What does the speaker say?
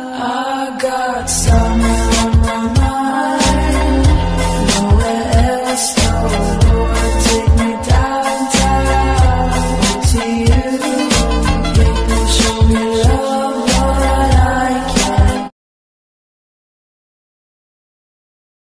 I got some.